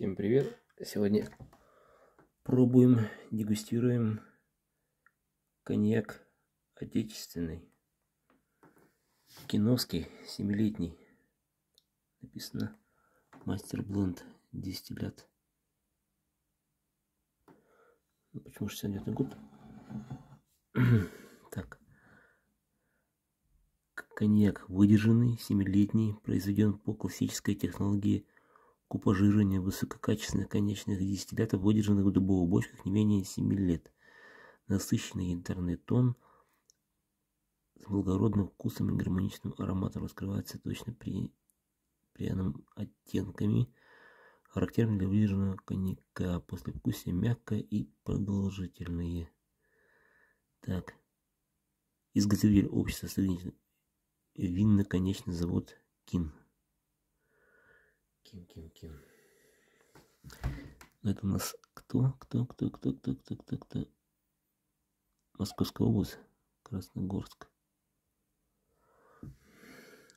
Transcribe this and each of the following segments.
Всем привет! Сегодня пробуем, дегустируем коньяк отечественный. Киновский, семилетний. Написано Мастер Бленд, дистиллят. Ну, почему 69 год? так. Коньяк выдержанный, семилетний, произведен по классической технологии купажирования высококачественных конечных дистиллятов, выдержанных в дубовых бочках не менее 7 лет. Насыщенный янтарный тон с благородным вкусом и гармоничным ароматом раскрывается точно при пряным оттенками, характерны для выдержанного коньяка. После вкуса мягкое и продолжительные. Так. Изготовитель общества соединительный винно-конечный завод КИН. Ким, Ким, Ким. Это у нас кто? Кто, кто, кто, кто, кто, кто, кто? Московская область, Красногорск.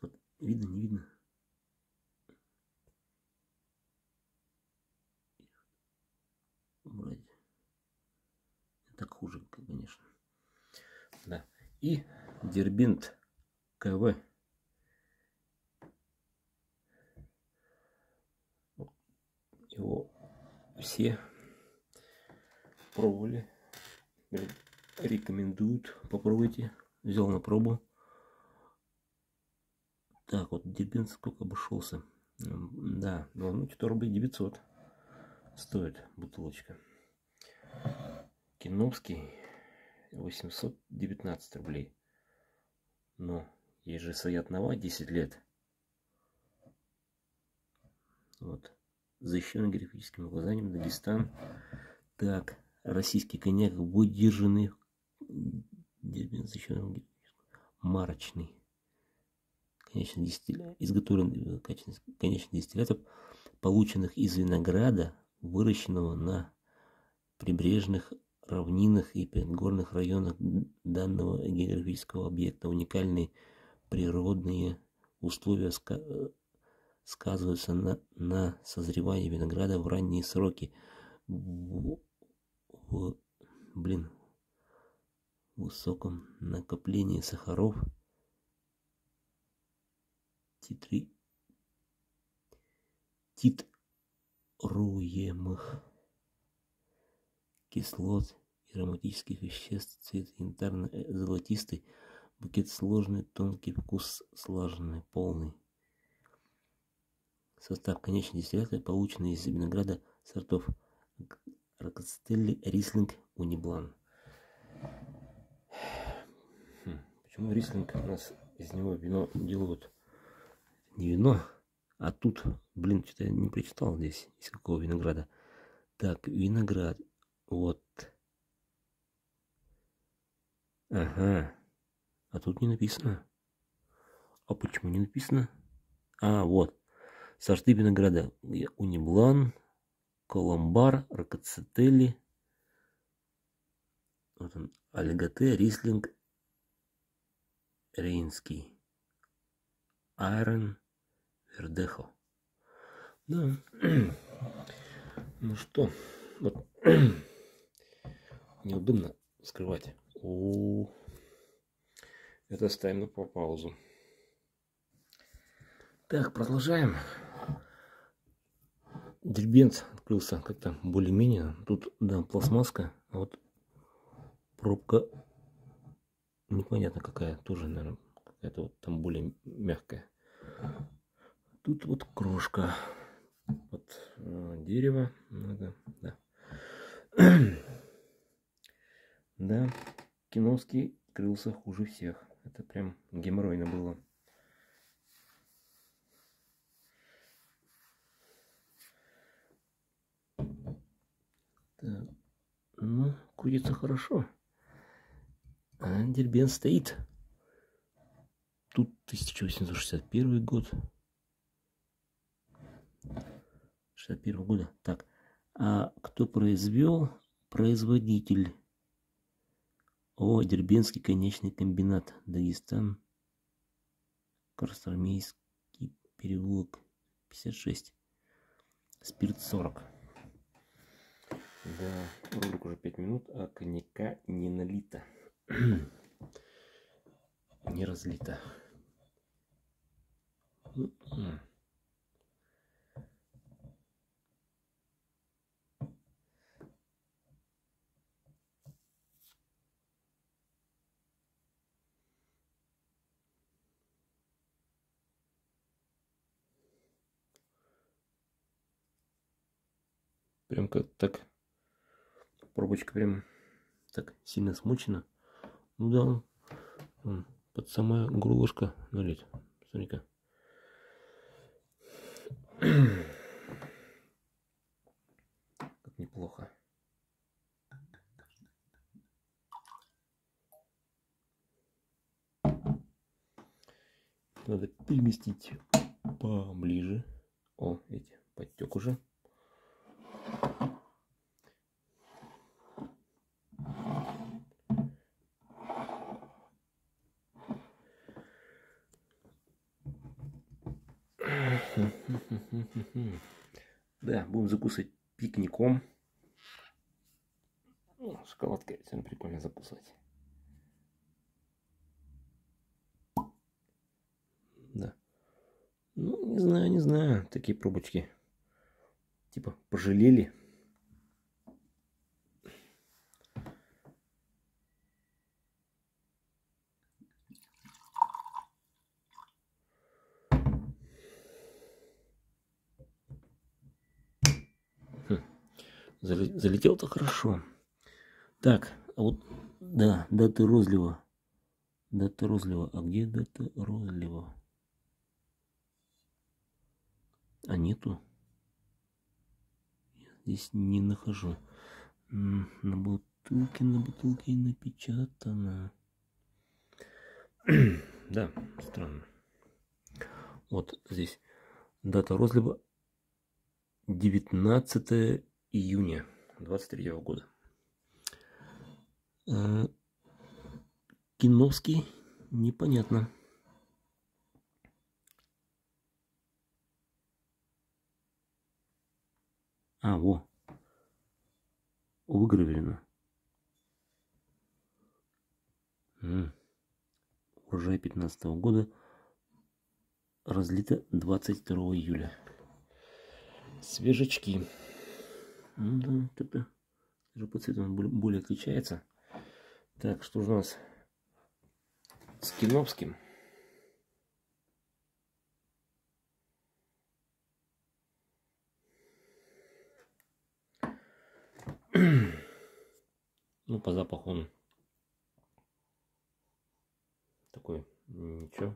Вот, видно, не видно? Вроде. Так хуже, конечно. Да. И Дербент КВ. Его все пробовали, рекомендуют, попробуйте. Взял на пробу. Так, вот дебент сколько обошелся. Да, ну, что рублей 900 стоит бутылочка. Киновский 819 рублей. Но есть же Саят Нова 10 лет. Вот защищен графическим указанием Дагестан. Так, российский коньяк выдержанный, защищен марочный. Конечно, дистилля... изготовлен конечно, дистиллятов, полученных из винограда, выращенного на прибрежных равнинах и предгорных районах данного географического объекта. Уникальные природные условия сказываются на, на созревании винограда в ранние сроки. В, в, блин, высоком накоплении сахаров, титри, титруемых кислот и ароматических веществ, цвет янтарно-золотистый, букет сложный, тонкий вкус слаженный, полный. Состав конечной дистилляции, полученный из винограда сортов Рокостелли, Рислинг, Униблан. Хм, почему Рислинг у нас из него вино делают? Не вино, а тут, блин, что-то я не прочитал здесь, из какого винограда. Так, виноград, вот. Ага, а тут не написано. А почему не написано? А, вот. Сорты винограда Униблан, Коломбар, Рокоцетели, вот он, Альгате, Рислинг, Рейнский, Айрон, Вердехо. Да. Ну что, вот неудобно скрывать. О, это ставим на паузу. Так, продолжаем. Дербент открылся как-то более-менее. Тут, да, пластмасска. А вот пробка непонятно какая. Тоже, наверное, какая-то вот там более мягкая. Тут вот крошка под э, дерево. Надо, да. да, Киновский крылся хуже всех. Это прям геморройно было. Так. Ну, курица хорошо. А Дербен стоит. Тут 1861 год. 61 года. Так. А кто произвел? Производитель. О, Дербенский конечный комбинат. Дагестан. Красноармейский переулок. 56. Спирт 40. Да, ролик уже 5 минут, а коньяка не налито. не разлито. Прям как так. Пробочка прям так сильно смочена. Ну да, он, он под самое горлышко налить. Смотри-ка. Как неплохо. Надо переместить поближе. О, эти подтек уже. Да, будем закусывать пикником. Ну, шоколадкой сегодня прикольно закусывать. Да. Ну, не знаю, не знаю. Такие пробочки. Типа, пожалели. Залетел-то хорошо. Так, а вот, да, дата розлива. Дата розлива. А где дата розлива? А нету. Я здесь не нахожу. На бутылке, на бутылке напечатано. да, странно. Вот здесь дата розлива 19 июня 23 года. Э, Киновский непонятно. А, во. Выгравлено. Урожай 15 -го года. Разлито 22 июля. Свежачки. Ну да, даже по цвету он более отличается. Так, что же у нас с Киновским? ну, по запаху он такой, ничего.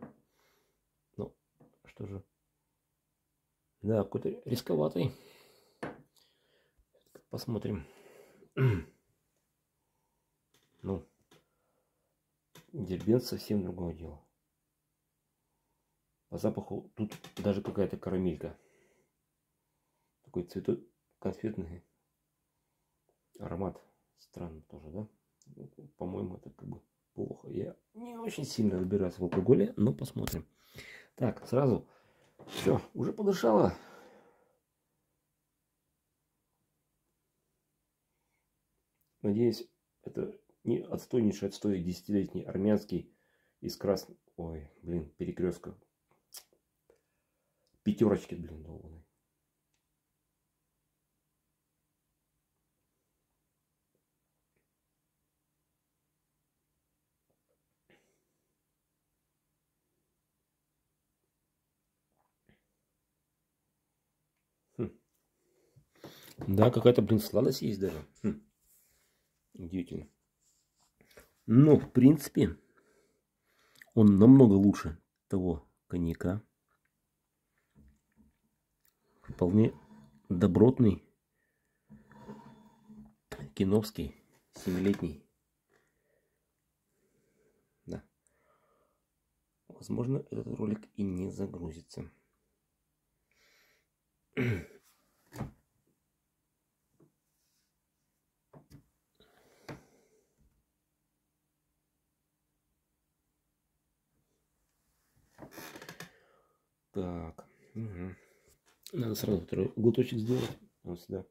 Ну, что же. Да, какой-то рисковатый. Посмотрим. ну, дербент совсем другое дело. По запаху тут даже какая-то карамелька. Такой цветок конфетный аромат. Странно тоже, да? По-моему, это как бы плохо. Я не очень сильно разбираюсь в алкоголе, но посмотрим. Так, сразу. Все, уже подышало. Надеюсь, это не отстойнейший отстой десятилетний армянский из красного... Ой, блин, перекрестка. Пятерочки, блин, долбаный. Хм. Да, какая-то, блин, сладость есть даже. Хм. Удивительно. Но, в принципе, он намного лучше того коньяка. Вполне добротный, киновский, семилетний. Да. Возможно, этот ролик и не загрузится. Так. Угу. Надо сразу второй глоточек сделать. Он сюда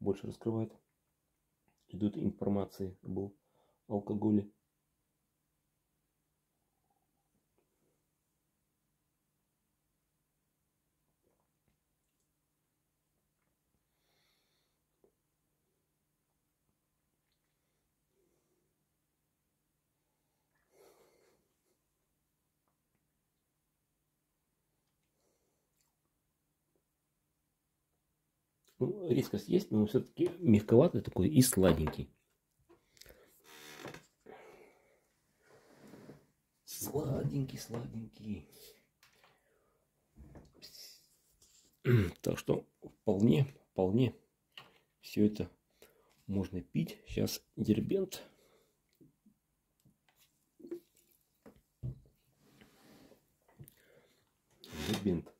больше раскрывает. Идут информации об алкоголе. Ну, резкость есть, но все-таки мягковатый такой и сладенький. Сладенький, сладенький. Так что вполне, вполне все это можно пить. Сейчас дербент. Дербент.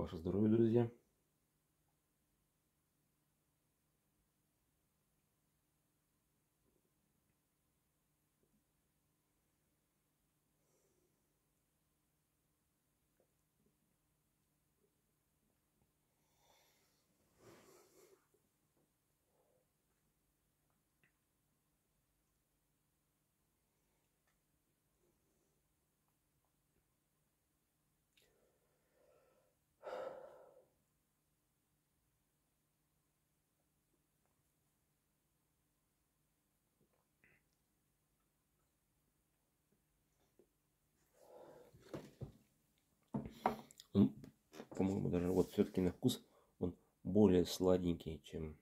Ваше здоровье, друзья. Он, по-моему, даже вот все-таки на вкус он более сладенький, чем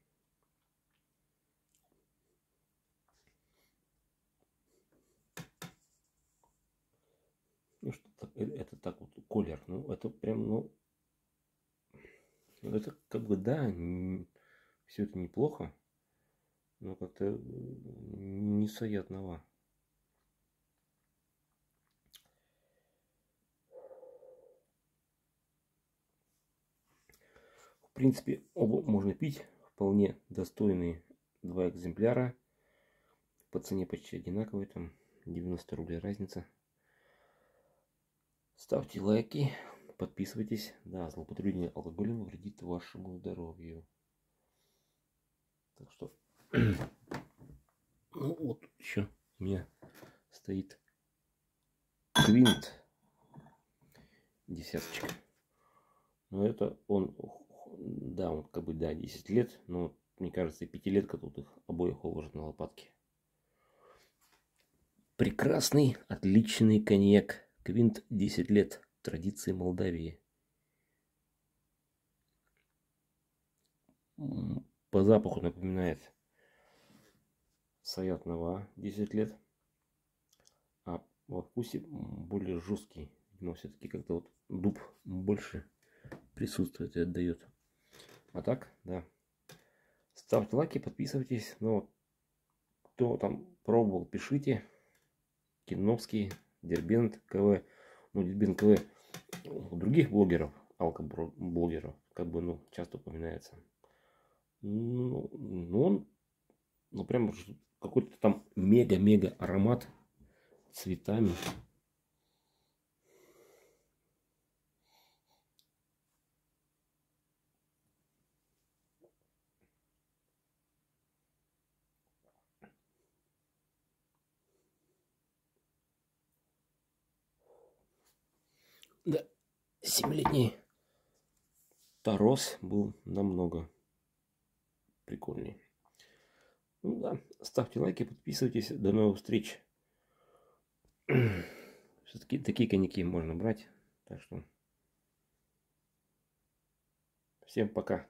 Ну что так, э, это так вот колер, ну это прям, ну, ну это как бы да, все это неплохо, но как-то э, принципе, оба можно пить. Вполне достойные два экземпляра. По цене почти одинаковые. Там 90 рублей разница. Ставьте лайки, подписывайтесь. Да, злоупотребление алкоголем вредит вашему здоровью. Так что, ну вот еще у меня стоит квинт десяточка. Но это он да, он как бы, да, 10 лет, но мне кажется, пятилетка тут их обоих уложит на лопатки. Прекрасный, отличный коньяк. Квинт 10 лет. Традиции Молдавии. По запаху напоминает Саят Нова 10 лет. А во вкусе более жесткий. Но все-таки как-то вот дуб больше присутствует и отдает. А так, да. Ставьте лайки, подписывайтесь. Ну, кто там пробовал, пишите. Киновский, Дербент КВ. Ну, Дербент КВ у других блогеров, алкоблогеров, как бы, ну, часто упоминается. Ну, ну он, ну, прям какой-то там мега-мега аромат цветами. Да, семилетний Тарос был намного прикольнее. Ну да, ставьте лайки, подписывайтесь. До новых встреч. Все-таки такие коньяки можно брать. Так что всем пока.